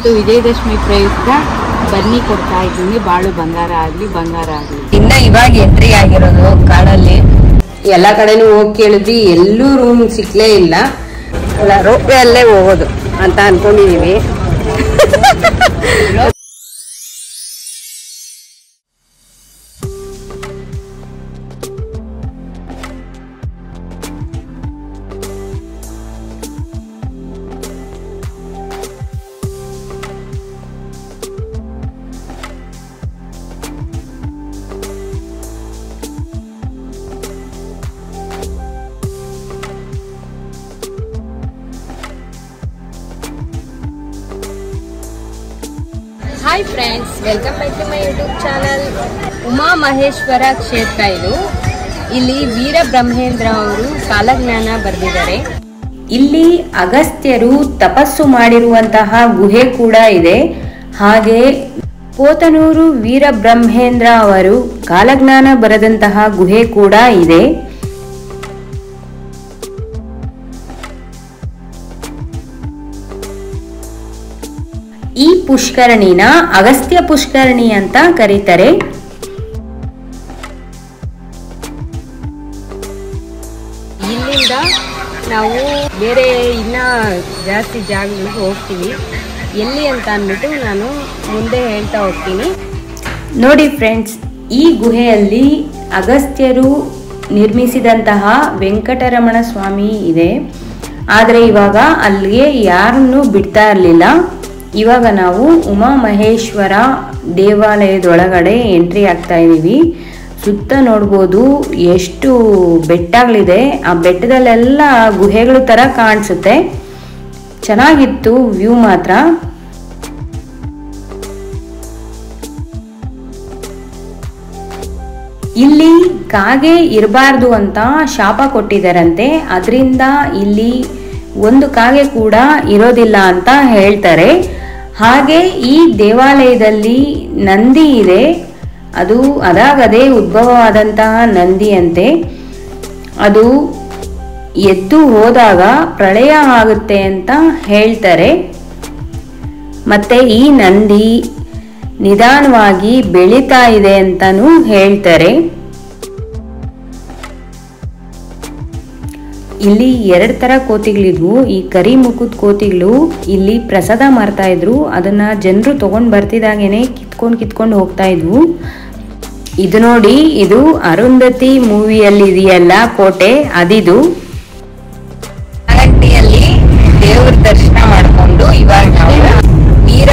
ಇವತ್ತು ವಿಜಯದಶಮಿ ಪ್ರಯುಕ್ತ ಬನ್ನಿ ಕೊಡ್ತಾ ಇದ್ದೀನಿ. ಬಾಳು ಬಂಗಾರ ಆಗ್ಲಿ ಬಂಗಾರ ಆಗ್ಲಿ. ಇನ್ನ ಇವಾಗ ಎಂಟ್ರಿ ಆಗಿರೋದು ಕಾಡಲ್ಲಿ. ಎಲ್ಲ ಕಡೆನೂ ಹೋಗಿ ಕೇಳಿದ್ವಿ. ಎಲ್ಲೂ ರೂಮ್ ಸಿಕ್ಲೇ ಇಲ್ಲ. ರೋಪ್ವೇ ಅಲ್ಲೇ ಹೋಗೋದು ಅಂತ ಅನ್ಕೊಂಡಿದೀವಿ. Friends welcome back to my YouTube channel Uma Maheshwara ಕ್ಷೇತ್ರ ಇದು. ಇಲ್ಲಿ ವೀರ ಬ್ರಹ್ಮೇಂದ್ರ ಅವರು ಕಾಲಜ್ಞಾನ ಬರೆದಿದ್ದಾರೆ. ಇಲ್ಲಿ ಅಗಸ್ತ್ಯರು ತಪಸ್ಸು ಮಾಡಿರುವಂತಹ ಗುಹೆ ಕೂಡ ಇದೆ. ಹಾಗೆ ಪೋತನೂರು ವೀರಬ್ರಹ್ಮೇಂದ್ರ ಅವರು ಕಾಲಜ್ಞಾನ ಬರೆದಂತಹ ಗುಹೆ ಕೂಡ ಇದೆ. ಈ ಪುಷ್ಕರಣಿನ ಅಗಸ್ತ್ಯ ಪುಷ್ಕರಣಿ ಅಂತ ಕರೀತಾರೆ. ಇಲ್ಲಿಂದ ನಾವು ಬೇರೆ ಇನ್ನ ಜಾಸ್ತಿ ಜಾಗಗಳಿಗೆ ಹೋಗ್ತೀವಿ. ಎಲ್ಲಿ ಅಂತ ಅಂದ್ಬಿಟ್ಟು ನಾನು ಮುಂದೆ ಹೇಳ್ತಾ ಹೋಗ್ತೀನಿ. ನೋಡಿ ಫ್ರೆಂಡ್ಸ್ ಈ ಗುಹೆಯಲ್ಲಿ ಅಗಸ್ತ್ಯರು ನಿರ್ಮಿಸಿದಂತಹ ವೆಂಕಟರಮಣ ಸ್ವಾಮಿ ಇದೆ. ಆದರೆ ಇವಾಗ ಅಲ್ಲಿಗೆ ಯಾರನ್ನು ಬಿಡ್ತಾ ಇರಲಿಲ್ಲ. ಇವಾಗ ನಾವು ಉಮಾ ಮಹೇಶ್ವರ ದೇವಾಲಯದೊಳಗಡೆ ಎಂಟ್ರಿ ಆಗ್ತಾ ಇದ್ದೀವಿ. ಸುತ್ತ ನೋಡ್ಬೋದು ಎಷ್ಟು ಬೆಟ್ಟಗಳಿದೆ. ಆ ಬೆಟ್ಟದಲ್ಲೆಲ್ಲ ಗುಹೆಗಳು ಥರ ಕಾಣಿಸುತ್ತೆ. ಚೆನ್ನಾಗಿತ್ತು ವ್ಯೂ ಮಾತ್ರ. ಇಲ್ಲಿ ಕಾಗೆ ಇರಬಾರ್ದು ಅಂತ ಶಾಪ ಕೊಟ್ಟಿದ್ದಾರಂತೆ. ಅದರಿಂದ ಇಲ್ಲಿ ಒಂದು ಕಾಗೆ ಕೂಡ ಇರೋದಿಲ್ಲ ಅಂತ ಹೇಳ್ತಾರೆ. ಹಾಗೆ ಈ ದೇವಾಲಯದಲ್ಲಿ ನಂದಿ ಇದೆ. ಅದು ಅದಾಗದೇ ಉದ್ಭವವಾದಂತಹ ನಂದಿಯಂತೆ. ಅದು ಎದ್ದು ಹೋದಾಗ ಪ್ರಳಯ ಆಗುತ್ತೆ ಅಂತ ಹೇಳ್ತಾರೆ. ಮತ್ತೆ ಈ ನಂದಿ ನಿಧಾನವಾಗಿ ಬೆಳೀತಾ ಇದೆ ಅಂತಾನೂ ಹೇಳ್ತಾರೆ. ಇಲ್ಲಿ ಎರಡು ತರ ಕೋತಿಗಳಿದ್ವು ಈ ಕರಿ ಮುಖದ ಕೋತಿಗಳು ಇಲ್ಲಿ ಪ್ರಸಾದ ಮಾರ್ತಾ ಇದ್ರು. ಅದನ್ನ ಜನರು ತಗೊಂಡ್ ಬರ್ತಿದಾಗೇನೆ ಕಿತ್ಕೊಂಡ್ ಕಿತ್ಕೊಂಡು ಹೋಗ್ತಾ ಇದ್ವು. ಇದು ನೋಡಿ, ಇದು ಅರುಂಧತಿ ಮೂವಿಯಲ್ಲಿ ಇದೆಯಲ್ಲ ಕೋಟೆ, ಅದಿದು. ದೇವ್ರ ದರ್ಶನ ಮಾಡ್ಕೊಂಡು ಇವಾಗ ನಾವು ವೀರ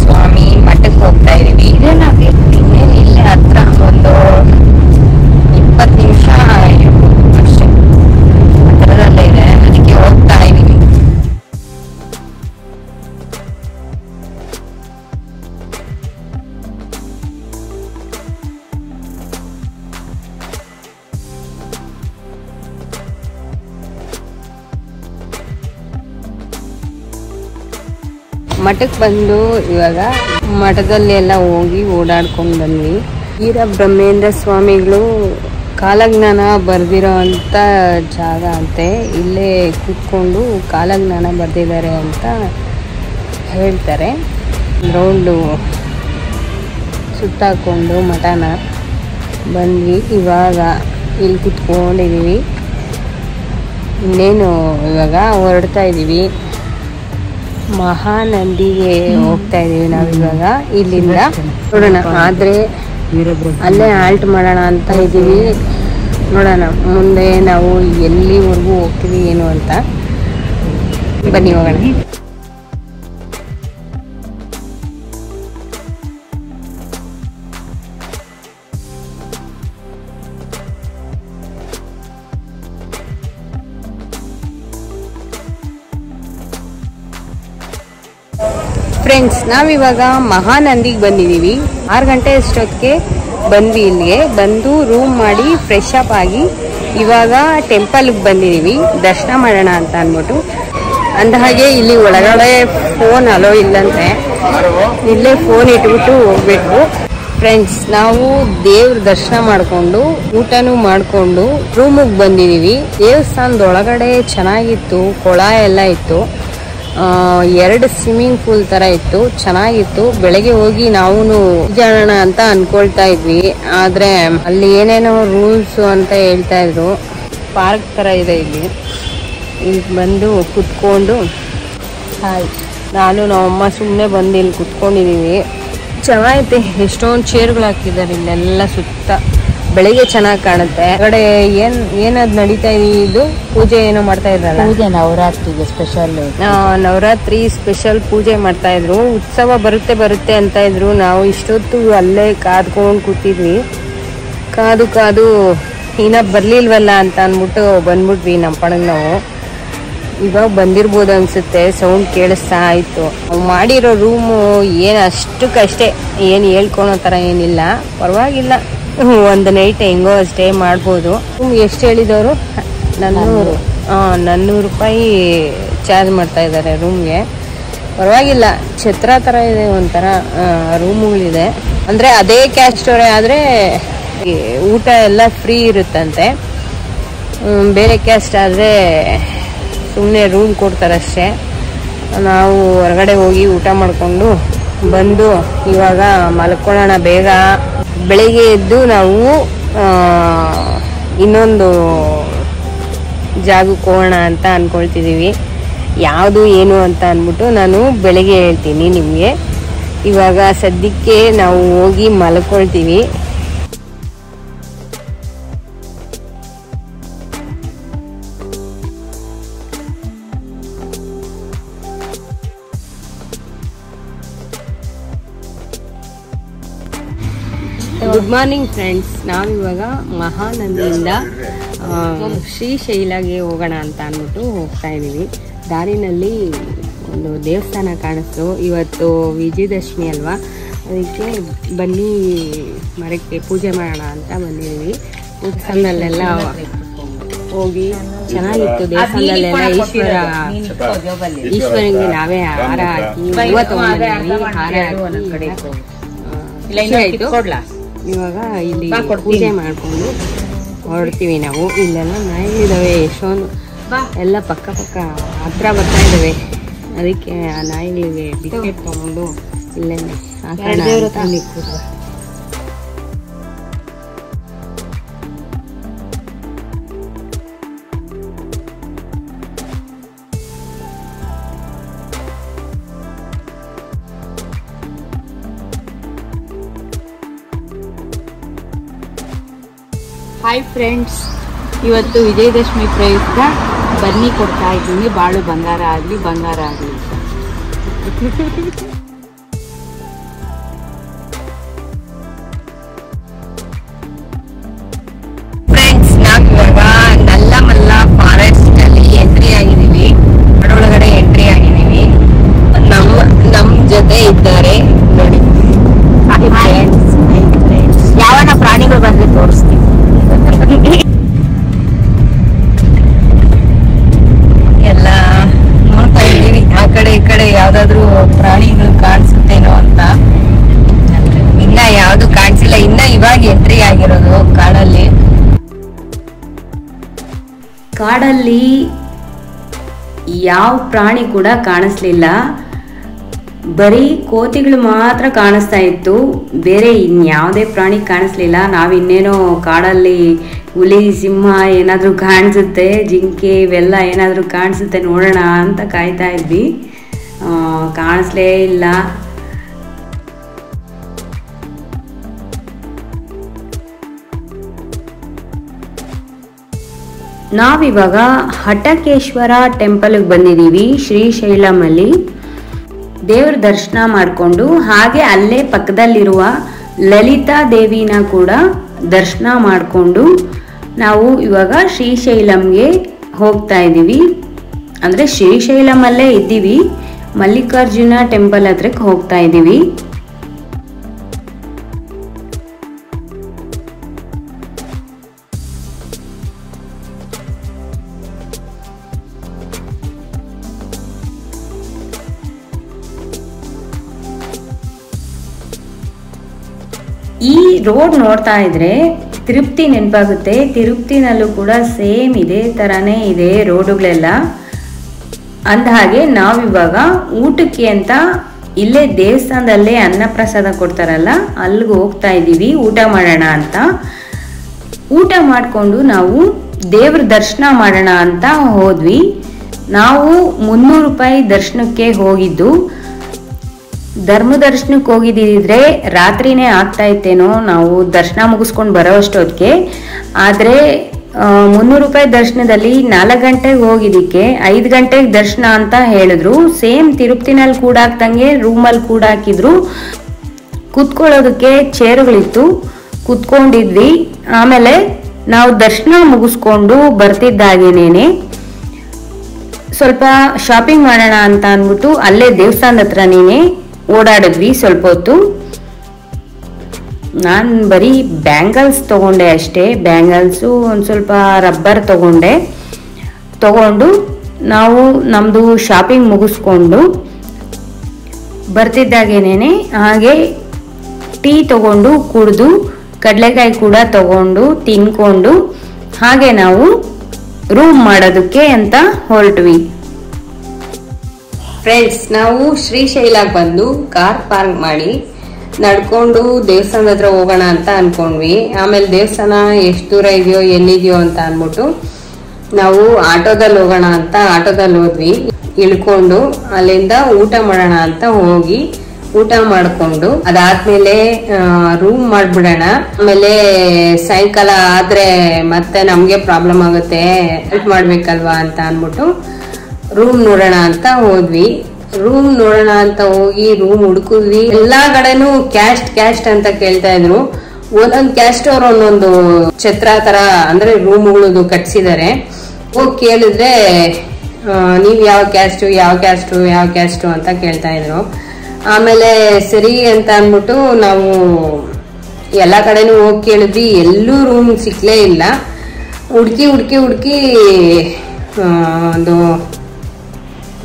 ಸ್ವಾಮಿ ಮಠಕ್ಕೆ ಹೋಗ್ತಾ ಇದೀವಿ. ಇನ್ನೇನು ಇಲ್ಲೇ ಹತ್ರ ಒಂದು ಇಪ್ಪತ್ತು ನಿಮಿಷ ಹತ್ರದಲ್ಲೇ ಅದಕ್ಕೆ ಹೋಗ್ತಾ ಇದ್ದೀನಿ ಮಠಕ್ಕೆ ಬಂದು ಇವಾಗ ಮಠದಲ್ಲಿ ಎಲ್ಲ ಹೋಗಿ ಓಡಾಡ್ಕೊಂಡು ಬಂದ್ವಿ. ವೀರ ಬ್ರಹ್ಮೇಂದ್ರ ಸ್ವಾಮಿಗಳು ಕಾಲಜ್ಞಾನ ಬರೆದಿರೋ ಅಂಥ ಜಾಗ ಅಂತೆ. ಇಲ್ಲೇ ಕೂತ್ಕೊಂಡು ಕಾಲಜ್ಞಾನ ಬರೆದಿದ್ದಾರೆ ಅಂತ ಹೇಳ್ತಾರೆ. ರೌಂಡು ಸುತ್ತಾಕೊಂಡು ಮಠನ ಬಂದ್ವಿ. ಇವಾಗ ಇಲ್ಲಿ ಕುತ್ಕೊಂಡಿದ್ದೀವಿ ಇನ್ನೇನು ಇವಾಗ ಹೊರಡ್ತಾ ಇದ್ದೀವಿ ಮಹಾನಂದಿಗೆ ಹೋಗ್ತಾ ಇದ್ದೀವಿ ನಾವು ಇವಾಗ ಇಲ್ಲಿಂದ. ನೋಡೋಣ, ಆದ್ರೆ ಅಲ್ಲೇ ಆಲ್ಟ್ ಮಾಡೋಣ ಅಂತ ಇದ್ದೀವಿ. ನೋಡೋಣ ಮುಂದೆ ನಾವು ಎಲ್ಲಿವರೆಗೂ ಹೋಗ್ತೀವಿ ಏನು ಅಂತ. ಬನ್ನಿ ಹೋಗೋಣ. ನಾವಿವಾಗ ಮಹಾನಂದಿಗೆ ಬಂದಿದ್ದೀವಿ ಆರು ಗಂಟೆ ಅಷ್ಟೊತ್ತಿಗೆ ಬಂದ್ವಿ ಇಲ್ಲಿಗೆ. ಬಂದು ರೂಮ್ ಮಾಡಿ ಫ್ರೆಶ್ ಅಪ್ ಆಗಿ ಇವಾಗ ಟೆಂಪಲ್ಗೆ ಬಂದಿದ್ದೀವಿ ದರ್ಶನ ಮಾಡೋಣ ಅಂತ ಅಂದ್ಬಿಟ್ಟು. ಅಂದ ಹಾಗೆ ಇಲ್ಲಿ ಒಳಗಡೆ ಫೋನ್ ಅಲೋ ಇಲ್ಲಂತೆ. ಇಲ್ಲೇ ಫೋನ್ ಇಟ್ಬಿಟ್ಟು ಹೋಗ್ಬೇಕು ಫ್ರೆಂಡ್ಸ್ ನಾವು ದೇವ್ರ ದರ್ಶನ ಮಾಡಿಕೊಂಡು, ಊಟನೂ ಮಾಡಿಕೊಂಡು ರೂಮಿಗೆ ಬಂದಿದ್ದೀವಿ ದೇವಸ್ಥಾನದ ಒಳಗಡೆ ಚೆನ್ನಾಗಿತ್ತು, ಕೊಳ ಎಲ್ಲ ಇತ್ತು. ಎರಡು ಸ್ವಿಮ್ಮಿಂಗ್ ಪೂಲ್ ತರ ಇತ್ತು ಚೆನ್ನಾಗಿತ್ತು. ಬೆಳಗ್ಗೆ ಹೋಗಿ ನಾವು ಜಾಣ ಅಂತ ಅನ್ಕೊಳ್ತಾ ಇದ್ವಿ. ಆದ್ರೆ ಅಲ್ಲಿ ಏನೇನೋ ರೂಲ್ಸ್ ಅಂತ ಹೇಳ್ತಾ ಇದ್ರು. ಪಾರ್ಕ್ ತರ ಇದೆ ಇಲ್ಲಿ. ಇಲ್ಲಿ ಬಂದು ಕುತ್ಕೊಂಡು ಹಾಯ್ ನಾನು ನಮ್ಮಮ್ಮ ಸುಮ್ಮನೆ ಬಂದು ಇಲ್ಲಿ ಕುತ್ಕೊಂಡಿದ್ದೀವಿ ಚೆನ್ನಾಗೈತೆ. ಎಷ್ಟೊಂದು ಚೇರ್ಗಳು ಹಾಕಿದ್ದಾರೆ ಇಲ್ಲೆಲ್ಲ ಸುತ್ತ. ಬೆಳಿಗ್ಗೆ ಚೆನ್ನಾಗಿ ಕಾಣುತ್ತೆ. ಕಡೆ ಏನ್ ಏನದ್ ನಡೀತಾ ಇದು ಪೂಜೆ ಏನೋ ಮಾಡ್ತಾ ಇದ್ರಲ್ಲ? ಪೂಜೆ ನವರಾತ್ರಿಗೆ ಸ್ಪೆಷಲ್ ನವರಾತ್ರಿ ಸ್ಪೆಷಲ್ ಪೂಜೆ ಮಾಡ್ತಾ ಇದ್ರು. ಉತ್ಸವ ಬರುತ್ತೆ ಬರುತ್ತೆ ಅಂತ ಇದ್ರು. ನಾವು ಇಷ್ಟೊತ್ತು ಅಲ್ಲೇ ಕಾದ್ಕೊಂಡು ಕೂತಿದ್ವಿ. ಕಾದು ಕಾದು ಇನ್ನ ಬರ್ಲಿಲ್ವಲ್ಲ ಅಂತ ಅಂದ್ಬಿಟ್ಟು ಬಂದ್ಬಿಟ್ವಿ ನಮ್ಮ ಪಣಗ್ ನಾವು. ಇವಾಗ ಬಂದಿರ್ಬೋದು ಅನ್ಸುತ್ತೆ. ಸೌಂಡ್ ಕೇಳಿಸ್ತಾ ಆಯ್ತು. ಮಾಡಿರೋ ರೂಮು ಏನು ಅಷ್ಟಕ್ಕಷ್ಟೇ. ಏನು ಹೇಳ್ಕೊಳೋ ಥರ ಏನಿಲ್ಲ. ಪರವಾಗಿಲ್ಲ. ಒಂದು ನೈಟ್ ಹೆಂಗೋ ಸ್ಟೇ ಮಾಡ್ಬೋದು. ಎಷ್ಟು ಹೇಳಿದವರು? ನನ್ನೂರು. ಹಾಂ ನನ್ನೂರು ರೂಪಾಯಿ ಚಾರ್ಜ್ ಮಾಡ್ತಾ ಇದ್ದಾರೆ ರೂಮ್ಗೆ ಪರವಾಗಿಲ್ಲ ಛತ್ರ ಥರ ಇದೆ ಒಂಥರ ರೂಮುಗಳಿದೆ ಅಂದರೆ ಅದೇ ಕ್ಯಾಶ್ ಸ್ಟೋರೆ ಆದರೆ ಊಟ ಎಲ್ಲ ಫ್ರೀ ಇರುತ್ತಂತೆ. ಬೇರೆ ಕ್ಯಾಸ್ಟ್ ಆದರೆ ಸುಮ್ಮನೆ ರೂಮ್ ಕೊಡ್ತಾರಷ್ಟೇ ನಾವು ಹೊರಗಡೆ ಹೋಗಿ ಊಟ ಮಾಡಿಕೊಂಡು ಬಂದು ಇವಾಗ ಮಲ್ಕೊಳ್ಳೋಣ ಬೇಗ. ಬೆಳಿಗ್ಗೆ ಎದ್ದು ನಾವು ಇನ್ನೊಂದು ಜಾಗಕ್ಕೆ ಹೋಗೋಣ ಅಂತ ಅಂದ್ಕೊಳ್ತಿದ್ದೀವಿ ಯಾವುದು ಏನು ಅಂತ ಅಂದ್ಬಿಟ್ಟು ನಾನು ಬೆಳಗ್ಗೆ ಹೇಳ್ತೀನಿ ನಿಮಗೆ. ಇವಾಗ ಸದ್ಯಕ್ಕೆ ನಾವು ಹೋಗಿ ಮಲ್ಕೊಳ್ತೀವಿ. ಗುಡ್ ಮಾರ್ನಿಂಗ್ ಫ್ರೆಂಡ್ಸ್ ನಾವಿವಾಗ ಮಹಾನಂದಿಯಿಂದ ಶ್ರೀಶೈಲಗೆ ಹೋಗೋಣ ಅಂತ ಅಂದ್ಬಿಟ್ಟು ಹೋಗ್ತಾ ಇದ್ದೀವಿ. ದಾರಿನಲ್ಲಿ ಒಂದು ದೇವಸ್ಥಾನ ಕಾಣಿಸ್ತು. ಇವತ್ತು ವಿಜಯದಶಮಿ ಅಲ್ವಾ? ಅದಕ್ಕೆ ಬನ್ನಿ ಮರಕ್ಕೆ ಪೂಜೆ ಮಾಡೋಣ ಅಂತ ಬಂದಿದ್ದೀವಿ. ದೇವಸ್ಥಾನದಲ್ಲೆಲ್ಲ ಹೋಗಿ ಚೆನ್ನಾಗಿತ್ತು. ದೇವಸ್ಥಾನದಲ್ಲೆಲ್ಲ ಈಶ್ವರ ಈಶ್ವರಂಗೆ ನಾವೇ ಹಾರ ಹಾಕಿ ಹೂವ ಹಾರ ಹಾಕಿ ಆಯ್ತು. ಇವಾಗ ಇಲ್ಲಿ ಪೂಜೆ ಮಾಡ್ಕೊಂಡು ಹೊರಡ್ತೀವಿ ನಾವು. ಇಲ್ಲೆಲ್ಲ ನಾಯಿಗಳಿದಾವೆ ಎಷ್ಟೊಂದು ಎಲ್ಲ ಪಕ್ಕ ಪಕ್ಕ ಹತ್ರ ಬರ್ತಾ ಇದ್ದಾವೆ ಅದಕ್ಕೆ ಆ ನಾಯಿಗಳಿಗೆ ಟಿಕೆಟ್ ತಗೊಂಡು ಇಲ್ಲೇ ಹಾಕೋಣ ಹಾಯ್ ಫ್ರೆಂಡ್ಸ್ ಇವತ್ತು ವಿಜಯದಶಮಿ ಪ್ರಯುಕ್ತ ಬನ್ನಿ ಕೊಡ್ತಾ ಇದ್ದೀನಿ. ಬಾಳು ಬಂಗಾರ ಆಗಲಿ ಬಂಗಾರ ಆಗಲಿ ಯಾವ ಪ್ರಾಣಿ ಕೂಡ ಕಾಣಿಸ್ಲಿಲ್ಲ. ಬರೀ ಕೋತಿಗಳು ಮಾತ್ರ ಕಾಣಿಸ್ತಾ ಇತ್ತು. ಬೇರೆ ಇನ್ಯಾವುದೇ ಪ್ರಾಣಿ ಕಾಣಿಸ್ಲಿಲ್ಲ. ನಾವಿನ್ನೇನೋ ಕಾಡಲ್ಲಿ ಹುಲಿ, ಸಿಂಹ ಏನಾದರೂ ಕಾಣಿಸುತ್ತೆ, ಜಿಂಕೆ ಇವೆಲ್ಲ ಏನಾದರೂ ಕಾಣಿಸುತ್ತೆ ನೋಡೋಣ ಅಂತ ಕಾಯ್ತಾ ಇದ್ವಿ. ಕಾಣಿಸ್ಲೇ ಇಲ್ಲ. ನಾವಿವಾಗ ಹಟಕೇಶ್ವರ ಟೆಂಪಲ್ಗೆ ಬಂದಿದ್ದೀವಿ ಶ್ರೀಶೈಲಮಲ್ಲಿ ದೇವ್ರ ದರ್ಶನ ಮಾಡಿಕೊಂಡು ಹಾಗೆ ಅಲ್ಲೇ ಪಕ್ಕದಲ್ಲಿರುವ ಲಲಿತಾ ದೇವಿನ ಕೂಡ ದರ್ಶನ ಮಾಡಿಕೊಂಡು ನಾವು ಇವಾಗ ಶ್ರೀಶೈಲಂಗೆ ಹೋಗ್ತಾ ಇದ್ದೀವಿ. ಅಂದರೆ ಶ್ರೀಶೈಲಮಲ್ಲೇ ಇದ್ದೀವಿ. ಮಲ್ಲಿಕಾರ್ಜುನ ಟೆಂಪಲ್ ಹತ್ರಕ್ಕೆ ಹೋಗ್ತಾ ಇದ್ದೀವಿ. ರೋಡ್ ನೋಡ್ತಾ ಇದ್ರೆ ತಿರುಪ್ತಿ ನೆನಪಾಗುತ್ತೆ. ತಿರುಪ್ತಿನಲ್ಲೂ ಕೂಡ ಸೇಮ್ ಇದೇ ಥರನೇ ಇದೆ ರೋಡುಗಳೆಲ್ಲ. ಅಂದ ಹಾಗೆ ನಾವಿವಾಗ ಊಟಕ್ಕೆ ಅಂತ ಇಲ್ಲೇ ದೇವಸ್ಥಾನದಲ್ಲೇ ಅನ್ನಪ್ರಸಾದ ಕೊಡ್ತಾರಲ್ಲ, ಅಲ್ಲಿಗೆ ಹೋಗ್ತಾ ಇದ್ದೀವಿ ಊಟ ಮಾಡೋಣ ಅಂತ. ಊಟ ಮಾಡಿಕೊಂಡು ನಾವು ದೇವ್ರ ದರ್ಶನ ಮಾಡೋಣ ಅಂತ ಹೋದ್ವಿ. ನಾವು ಮುನ್ನೂರು ರೂಪಾಯಿ ದರ್ಶನಕ್ಕೆ ಹೋಗಿದ್ದು. ಧರ್ಮ ದರ್ಶನಕ್ಕೆ ಹೋಗಿದ್ದಿದ್ರೆ ರಾತ್ರಿನೇ ಆಗ್ತಾ ಇತ್ತೇನೋ ನಾವು ದರ್ಶನ ಮುಗಿಸ್ಕೊಂಡು ಬರೋ ಅಷ್ಟೊತ್ತಿಗೆ. ಆದರೆ ಮುನ್ನೂರು ರೂಪಾಯಿ ದರ್ಶನದಲ್ಲಿ ನಾಲ್ಕು ಗಂಟೆಗೆ ಹೋಗಿದ್ದಕ್ಕೆ ಐದು ಗಂಟೆಗೆ ದರ್ಶನ ಅಂತ ಹೇಳಿದ್ರು. ಸೇಮ್ ತಿರುಪ್ತಿನಲ್ಲಿ ಕೂಡ ಹಾಕ್ದಂಗೆ ರೂಮಲ್ಲಿ ಕೂಡ ಹಾಕಿದ್ರು. ಕುತ್ಕೊಳ್ಳೋದಕ್ಕೆ ಚೇರುಗಳಿತ್ತು. ಕುತ್ಕೊಂಡಿದ್ವಿ. ಆಮೇಲೆ ನಾವು ದರ್ಶನ ಮುಗಿಸ್ಕೊಂಡು ಬರ್ತಿದ್ದಾಗೇನೇನೆ, ಸ್ವಲ್ಪ ಶಾಪಿಂಗ್ ಮಾಡೋಣ ಅಂತ ಅಂದ್ಬಿಟ್ಟು ಅಲ್ಲೇ ದೇವಸ್ಥಾನದ ಹತ್ರನೇ ಓಡಾಡಿದ್ವಿ ಸ್ವಲ್ಪ ಹೊತ್ತು. ನಾನು ಬರೀ ಬ್ಯಾಂಗಲ್ಸ್ ತಗೊಂಡೆ ಅಷ್ಟೇ. ಬ್ಯಾಂಗಲ್ಸು ಒಂದು ಸ್ವಲ್ಪ ರಬ್ಬರ್ ತಗೊಂಡೆ. ತಗೊಂಡು ನಾವು ನಮ್ಮದು ಶಾಪಿಂಗ್ ಮುಗಿಸ್ಕೊಂಡು ಬರ್ತಿದ್ದಾಗೇನೆ ಹಾಗೆ ಟೀ ತಗೊಂಡು ಕುಡಿದು, ಕಡಲೆಕಾಯಿ ಕೂಡ ತಗೊಂಡು ತಿನ್ಕೊಂಡು, ಹಾಗೆ ನಾವು ರೂಮ್ ಮಾಡೋದಕ್ಕೆ ಅಂತ ಹೊರಟ್ವಿ. ಫ್ರೆಂಡ್ಸ್ ನಾವು ಶ್ರೀಶೈಲಕ್ಕೆ ಬಂದು ಕಾರ್ ಪಾರ್ಕ್ ಮಾಡಿ ನಡ್ಕೊಂಡು ದೇವಸ್ಥಾನದ ಹತ್ರ ಹೋಗೋಣ ಅಂತ ಅನ್ಕೊಂಡ್ವಿ. ಆಮೇಲೆ ದೇವಸ್ಥಾನ ಎಷ್ಟು ದೂರ ಇದೆಯೋ, ಎಲ್ಲಿದೆಯೋ ಅಂತ ಅಂದ್ಬಿಟ್ಟು ನಾವು ಆಟೋದಲ್ಲಿ ಹೋಗೋಣ ಅಂತ ಆಟೋದಲ್ಲಿ ಹೋದ್ವಿ. ಇಳ್ಕೊಂಡು ಅಲ್ಲಿಂದ ಊಟ ಮಾಡೋಣ ಅಂತ ಹೋಗಿ ಊಟ ಮಾಡಿಕೊಂಡು ಅದಾದ್ಮೇಲೆ ರೂಮ್ ಮಾಡ್ಬಿಡೋಣ. ಆಮೇಲೆ ಸಾಯಂಕಾಲ ಆದ್ರೆ ಮತ್ತೆ ನಮಗೆ ಪ್ರಾಬ್ಲಮ್ ಆಗುತ್ತೆ. ಹೆಲ್ಪ್ ಮಾಡಬೇಕಲ್ವಾ ಅಂತ ಅಂದ್ಬಿಟ್ಟು ರೂಮ್ ನೋಡೋಣ ಅಂತ ಹೋದ್ವಿ. ರೂಮ್ ನೋಡೋಣ ಅಂತ ಹೋಗಿ ರೂಮ್ ಹುಡುಕಿದ್ವಿ. ಎಲ್ಲಾ ಕಡೆನೂ ಕ್ಯಾಸ್ಟ್ ಕ್ಯಾಸ್ಟ್ ಅಂತ ಕೇಳ್ತಾ ಇದ್ರು. ಒಂದೊಂದು ಕ್ಯಾಸ್ಟ್ ಅವ್ರು ಒಂದೊಂದು ಛತ್ರ ತರ ಅಂದ್ರೆ ರೂಮ್ಗಳದು ಕಟ್ಸಿದ್ದಾರೆ ಹೋಗಿ ಕೇಳಿದ್ರೆ ನೀವು ಯಾವ ಕ್ಯಾಸ್ಟು ಯಾವ ಕ್ಯಾಸ್ಟು ಯಾವ ಕ್ಯಾಸ್ಟು ಅಂತ ಕೇಳ್ತಾ ಇದ್ರು. ಆಮೇಲೆ ಸರಿ ಅಂತ ಅಂದ್ಬಿಟ್ಟು ನಾವು ಎಲ್ಲ ಕಡೆನೂ ಹೋಗಿ ಕೇಳಿದ್ವಿ. ಎಲ್ಲೂ ರೂಮ್ ಸಿಕ್ಲೇ ಇಲ್ಲ. ಹುಡ್ಕಿ ಹುಡ್ಕಿ ಹುಡ್ಕಿ ಒಂದು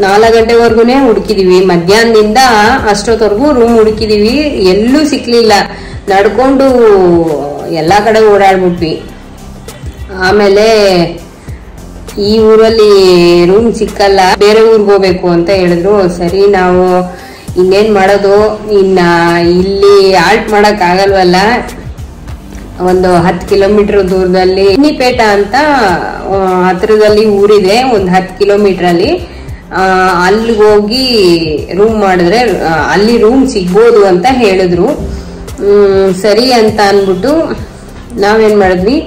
ನಾಲ್ಕು ಗಂಟೆವರೆಗೂನೆ ಹುಡುಕಿದೀವಿ. ಮಧ್ಯಾಹ್ನದಿಂದ ಅಷ್ಟೊತ್ತವರೆಗೂ ರೂಮ್ ಹುಡುಕಿದೀವಿ. ಎಲ್ಲೂ ಸಿಕ್ಲಿಲ್ಲ. ನಡ್ಕೊಂಡು ಎಲ್ಲ ಕಡೆ ಓಡಾಡ್ಬಿಟ್ವಿ. ಆಮೇಲೆ ಈ ಊರಲ್ಲಿ ರೂಮ್ ಸಿಕ್ಕಲ್ಲ. ಬೇರೆ ಊರಿಗೆ ಹೋಗ್ಬೇಕು ಅಂತ ಹೇಳಿದ್ರು. ಸರಿ, ನಾವು ಇನ್ನೇನ್ ಮಾಡೋದು? ಇನ್ನ ಇಲ್ಲಿ ಆಲ್ಟ್ ಮಾಡೋಕ್ಕಾಗಲ್ವಲ್ಲ ಒಂದು ಹತ್ತು ಕಿಲೋಮೀಟರ್ ದೂರದಲ್ಲಿ ಇನ್ನಿಪೇಟ ಅಂತ ಹತ್ರದಲ್ಲಿ ಊರಿದೆ. ಒಂದು ಹತ್ತು ಕಿಲೋಮೀಟರ್ ಅಲ್ಲಿ ಹೋಗಿ ರೂಮ್ ಮಾಡಿದ್ರೆ ಅಲ್ಲಿ ರೂಮ್ ಸಿಗ್ಬೋದು ಅಂತ ಹೇಳಿದ್ರು. ಸರಿ ಅಂತ ಅನ್ಬಿಟ್ಟು ನಾವೇನು ಮಾಡಿದ್ವಿ?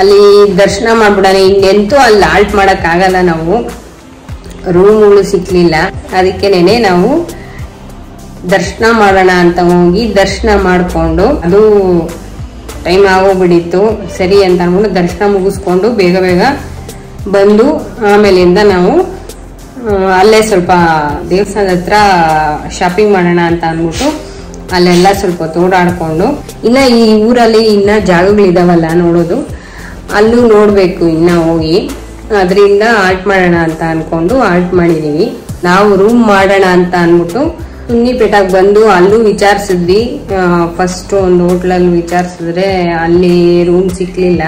ಅಲ್ಲಿ ದರ್ಶನ ಮಾಡ್ಬಿಡೋಣ ಇನ್ನೆಂತೂ ಅಲ್ಲಿ ಆಲ್ಟ್ ಮಾಡೋಕ್ಕಾಗಲ್ಲ ನಾವು. ರೂಮ್ಗಳು ಸಿಕ್ಕಲಿಲ್ಲ ಅದಕ್ಕೇನೆ ನಾವು ದರ್ಶನ ಮಾಡೋಣ ಅಂತ ಹೋಗಿ ದರ್ಶನ ಮಾಡಿಕೊಂಡು, ಅದು ಟೈಮ್ ಆಗೋಗ್ಬಿಟ್ಟಿತ್ತು. ಸರಿ ಅಂತ ಅಂದ್ಬಿಟ್ಟು ದರ್ಶನ ಮುಗಿಸ್ಕೊಂಡು ಬೇಗ ಬೇಗ ಬಂದು ಆಮೇಲಿಂದ ನಾವು ಅಲ್ಲೇ ಸ್ವಲ್ಪ ದೇವಸ್ಥಾನದ ಹತ್ರ ಶಾಪಿಂಗ್ ಮಾಡೋಣ ಅಂತ ಅಂದ್ಬಿಟ್ಟು ಅಲ್ಲೆಲ್ಲ ಸ್ವಲ್ಪ ಓಡಾಡಿಕೊಂಡು ಇನ್ನು ಈ ಊರಲ್ಲಿ ಇನ್ನ ಜಾಗಗಳಿದಾವಲ್ಲ ನೋಡೋದು. ಅಲ್ಲೂ ನೋಡ್ಬೇಕು ಇನ್ನ ಹೋಗಿ. ಅದರಿಂದ ಆಲ್ಟ್ ಮಾಡೋಣ ಅಂತ ಅನ್ಕೊಂಡು ಆಲ್ಟ್ ಮಾಡಿದೀವಿ. ನಾವು ರೂಮ್ ಮಾಡೋಣ ಅಂತ ಅಂದ್ಬಿಟ್ಟು ಸುನ್ನಿಪೇಟೆಗೆ ಬಂದು ಅಲ್ಲೂ ವಿಚಾರಿಸಿದ್ವಿ. ಫಸ್ಟ್ ಒಂದು ಹೋಟ್ಲಲ್ಲಿ ವಿಚಾರಿಸಿದ್ರೆ ಅಲ್ಲಿ ರೂಮ್ ಸಿಕ್ಲಿಲ್ಲ.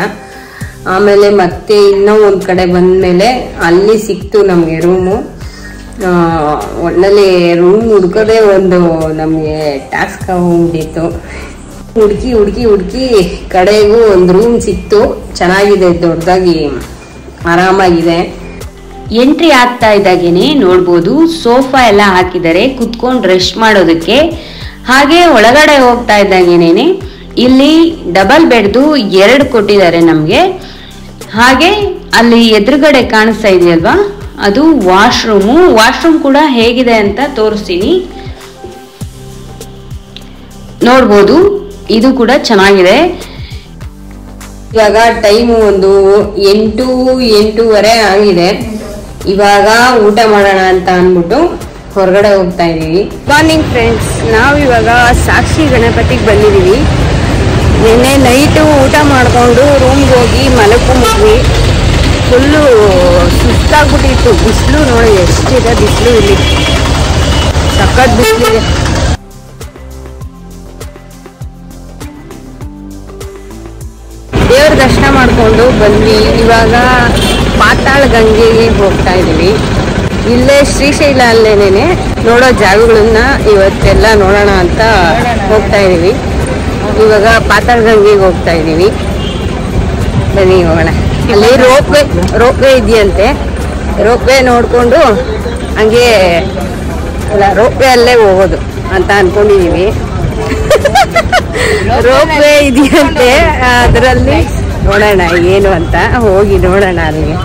ಆಮೇಲೆ ಮತ್ತೆ ಇನ್ನೂ ಒಂದ್ ಕಡೆ ಬಂದ್ಮೇಲೆ ಅಲ್ಲಿ ಸಿಕ್ತು ನಮ್ಗೆ ರೂಮು. ಒಟ್ನಲ್ಲಿ ರೂಮ್ ಹುಡ್ಕೋದೇ ಒಂದು ನಮ್ಗೆ ಟಾಸ್ಕ್ ಹೋಗ್ಬಿಟ್ಟಿತ್ತು. ಹುಡುಕಿ ಹುಡುಕಿ ಹುಡುಕಿ ಕಡೆಗೂ ಒಂದು ರೂಮ್ ಸಿಕ್ತು. ಚೆನ್ನಾಗಿದೆ, ದೊಡ್ಡದಾಗಿ ಆರಾಮಾಗಿದೆ. ಎಂಟ್ರಿ ಆಗ್ತಾ ಇದ್ದಾಗೇನೆ ನೋಡ್ಬೋದು. ಸೋಫಾ ಎಲ್ಲ ಹಾಕಿದ್ದಾರೆ. ಕುತ್ಕೊಂಡು ರೆಸ್ಟ್ ಮಾಡೋದಕ್ಕೆ. ಹಾಗೆ ಒಳಗಡೆ ಹೋಗ್ತಾ ಇದ್ದಾಗೇನೆ ಇಲ್ಲಿ ಡಬಲ್ ಬೆಡ್ದು ಎರಡು ಕೊಟ್ಟಿದ್ದಾರೆ ನಮಗೆ. ಹಾಗೆ ಅಲ್ಲಿ ಎದುರುಗಡೆ ಕಾಣಿಸ್ತಾ ಇದೆಯಲ್ವಾ? ಅದು ವಾಶ್ರೂಮು. ವಾಶ್ರೂಮ್ ಕೂಡ ಹೇಗಿದೆ ಅಂತ ತೋರಿಸ್ತೀನಿ. ನೋಡ್ಬೋದು. ಇದು ಕೂಡ ಚೆನ್ನಾಗಿದೆ. ಇವಾಗ ಟೈಮು ಒಂದು ಎಂಟು, ಎಂಟೂವರೆ ಆಗಿದೆ. ಇವಾಗ ಊಟ ಮಾಡೋಣ ಅಂತ ಅಂದ್ಬಿಟ್ಟು ಹೊರಗಡೆ ಹೋಗ್ತಾ ಇದ್ದೀವಿ ಮಾರ್ನಿಂಗ್ ಫ್ರೆಂಡ್ಸ್ ನಾವು ಇವಾಗ ಸಾಕ್ಷಿ ಗಣಪತಿಗೆ ಬಂದಿದ್ದೀವಿ. ನಿನ್ನೆ ನೈಟು ಊಟ ಮಾಡಿಕೊಂಡು ರೂಮ್ಗೆ ಹೋಗಿ ಮಲಕೊಂಬಿಟ್ವಿ ಫುಲ್ಲು ಸುಸ್ತಾಗ್ಬಿಟ್ಟಿತ್ತು. ಬಿಸಿಲು ನೋಡಿ, ಎಷ್ಟಿದೆ ಬಿಸಿಲು ಇಲ್ಲಿ. ಸಖತ್ ಬಿಸಿಲಿದೆ. ದೇವ್ರ ದರ್ಶನ ಮಾಡಿಕೊಂಡು ಬಂದ್ವಿ. ಇವಾಗ ಪಾತಾಳ ಗಂಗೆಗೆ ಹೋಗ್ತಾ ಇದ್ದೀವಿ. ಇಲ್ಲೇ ಶ್ರೀಶೈಲ ಅಲ್ಲೇನೇ ನೋಡೋ ಜಾಗಗಳನ್ನ ಇವತ್ತೆಲ್ಲ ನೋಡೋಣ ಅಂತ ಹೋಗ್ತಾ ಇದೀವಿ ಇವಾಗ ಪಾತಾಳ ಗಂಗೆಗೆ ಹೋಗ್ತಾ ಇದ್ದೀವಿ. ಬನ್ನಿ ಹೋಗೋಣ. ಅಲ್ಲಿ ರೋಪ್ ವೇ ರೋಪ್ ವೇ ಇದೆಯಂತೆ. ರೋಪ್ ವೇ ನೋಡ್ಕೊಂಡು ಹಂಗೆ, ಅಲ್ಲ ರೋಪ್ ವೇ ಅಲ್ಲೇ ಹೋಗೋದು ಅಂತ ಅಂದ್ಕೊಂಡಿದ್ದೀವಿ ರೋಪ್ ವೇ ಇದೆಯಂತೆ, ಅದರಲ್ಲಿ ನೋಡೋಣ ಏನು ಅಂತ. ಹೋಗಿ ನೋಡೋಣ ಅಲ್ಲಿಗೆ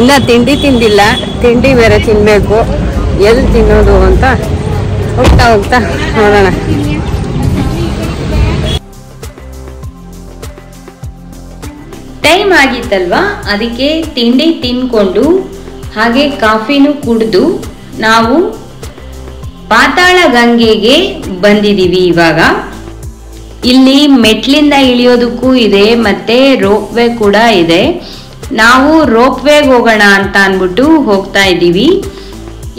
ಇನ್ನ ತಿಂಡಿ ತಿಂದಿಲ್ಲ. ತಿಂಡಿ ಬೇರೆ ತಿನ್ಬೇಕು. ಎಲ್ಲಿ ತಿನ್ನೋದು ಅಂತ ಹೋಗ್ತಾ ಹೋಗ್ತಾ ನೋಡೋಣ. ಆಗಿತ್ತಲ್ವಾ ಅದಕ್ಕೆ ತಿಂಡಿ ತಿನ್ಕೊಂಡು ಹಾಗೆ ಕಾಫಿನೂ ಕುಡಿದು ನಾವು ಪಾತಾಳ ಗಂಗೆಗೆ ಬಂದಿದ್ದೀವಿ ಇವಾಗ. ಇಲ್ಲಿ ಮೆಟ್ಲಿಂದ ಇಳಿಯೋದಕ್ಕೂ ಇದೆ, ಮತ್ತೆ ರೋಪ್ ವೇ ಕೂಡ ಇದೆ. ನಾವು ರೋಪ್ ವೇಗೆ ಹೋಗೋಣ ಅಂತ ಅಂದ್ಬಿಟ್ಟು ಹೋಗ್ತಾ ಇದ್ದೀವಿ.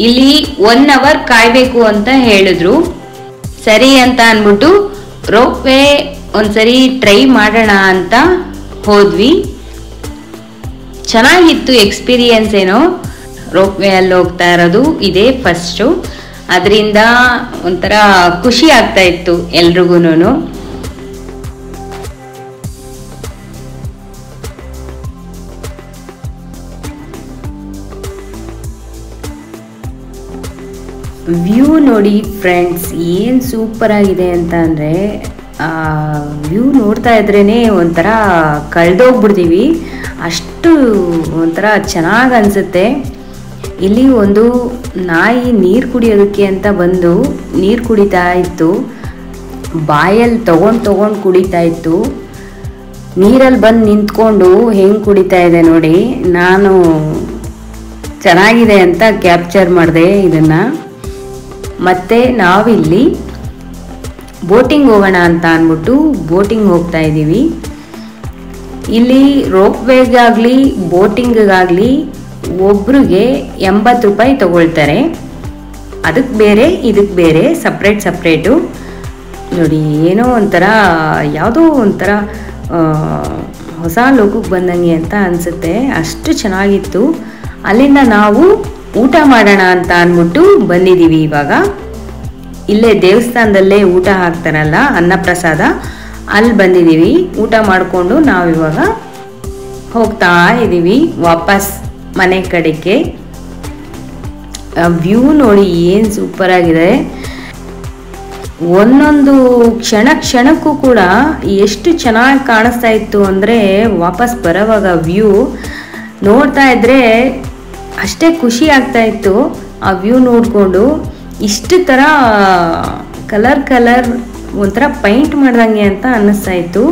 ಇಲ್ಲಿ ಒನ್ ಅವರ್ ಕಾಯ್ಬೇಕು ಅಂತ ಹೇಳಿದ್ರು. ಸರಿ ಅಂತ ಅಂದ್ಬಿಟ್ಟು ರೋಪ್ ವೇ ಒಂದ್ಸರಿ ಟ್ರೈ ಮಾಡೋಣ ಅಂತ ಹೋದ್ವಿ. ಚೆನ್ನಾಗಿತ್ತು ಎಕ್ಸ್ಪೀರಿಯೆನ್ಸ್ ಏನೋ. ರೋಪ್ ವೇ ಅಲ್ಲಿ ಹೋಗ್ತಾ ಇರೋದು ಇದೇ ಫಸ್ಟು ಅದರಿಂದ ಒಂಥರ ಖುಷಿ ಆಗ್ತಾ ಇತ್ತು ಎಲ್ರಿಗೂ ವ್ಯೂ ನೋಡಿ ಫ್ರೆಂಡ್ಸ್ ಏನು ಸೂಪರ್ ಆಗಿದೆ ಅಂತ ಅಂದರೆ ವ್ಯೂ ನೋಡ್ತಾ ಇದ್ರೇ ಒಂಥರ ಕಳೆದೋಗ್ಬಿಡ್ತೀವಿ. ಅಷ್ಟು ಒಂಥರ ಚೆನ್ನಾಗಿ ಅನಿಸುತ್ತೆ. ಇಲ್ಲಿ ಒಂದು ನಾಯಿ ನೀರು ಕುಡಿಯೋದಕ್ಕೆ ಅಂತ ಬಂದು ನೀರು ಕುಡಿತಾ ಇತ್ತು. ಬಾಯಲ್ಲಿ ತೊಗೊಂಡು ತೊಗೊಂಡು ಕುಡಿತಾ ಇತ್ತು. ನೀರಲ್ಲಿ ಬಂದು ನಿಂತ್ಕೊಂಡು ಹೆಂಗೆ ಕುಡಿತಾ ಇದೆ ನೋಡಿ. ನಾನು ಚೆನ್ನಾಗಿದೆ ಅಂತ ಕ್ಯಾಪ್ಚರ್ ಮಾಡಿದೆ ಇದನ್ನು. ಮತ್ತು ನಾವಿಲ್ಲಿ ಬೋಟಿಂಗ್ ಹೋಗೋಣ ಅಂತ ಅಂದ್ಬಿಟ್ಟು ಬೋಟಿಂಗ್ ಹೋಗ್ತಾ ಇದ್ದೀವಿ. ಇಲ್ಲಿ ರೋಪ್ ವೇಗಾಗಲಿ ಬೋಟಿಂಗಿಗಾಗಲಿ ಒಬ್ರಿಗೆ ಎಂಬತ್ತು ರೂಪಾಯಿ ತಗೊಳ್ತಾರೆ. ಅದಕ್ಕೆ ಬೇರೆ, ಇದಕ್ಕೆ ಬೇರೆ, ಸಪ್ರೇಟ್, ಸಪ್ರೇಟು. ನೋಡಿ, ಏನೋ ಒಂಥರ, ಯಾವುದೋ ಒಂಥರ ಹೊಸ ಲೋಕಕ್ಕೆ ಬಂದಂಗೆ ಅಂತ ಅನಿಸುತ್ತೆ. ಅಷ್ಟು ಚೆನ್ನಾಗಿತ್ತು. ಅಲ್ಲಿಂದ ನಾವು ಊಟ ಮಾಡೋಣ ಅಂತ ಅಂದ್ಬಿಟ್ಟು ಬಂದಿದ್ದೀವಿ ಇವಾಗ. ಇಲ್ಲೇ ದೇವಸ್ಥಾನದಲ್ಲೇ ಊಟ ಹಾಕ್ತಾರಲ್ಲ ಅನ್ನಪ್ರಸಾದ, ಅಲ್ಲಿ ಬಂದಿದ್ದೀವಿ ಊಟ ಮಾಡಿಕೊಂಡು ನಾವಿವಾಗ ಹೋಗ್ತಾ ಇದ್ದೀವಿ ವಾಪಸ್ ಮನೆ ಕಡೆಗೆ. ವ್ಯೂ ನೋಡಿ ಏನು ಸೂಪರ್ ಆಗಿದೆ. ಒಂದೊಂದು ಕ್ಷಣ ಕ್ಷಣಕ್ಕೂ ಕೂಡ ಎಷ್ಟು ಚೆನ್ನಾಗಿ ಕಾಣಿಸ್ತಾ ಇತ್ತು ಅಂದರೆ ವಾಪಸ್ ಬರೋವಾಗ ವ್ಯೂ. ನೋಡ್ತಾ ಇದ್ರೆ ಅಷ್ಟೇ ಖುಷಿ ಆಗ್ತಾ ಇತ್ತು. ಆ ವ್ಯೂ ನೋಡಿಕೊಂಡು ಇಷ್ಟು ಥರ ಕಲರ್ ಕಲರ್ ಒಂಥರ ಪೈಂಟ್ ಮಾಡ್ದಂಗೆ ಅಂತ ಅನ್ನಿಸ್ತಾ ಇತ್ತು.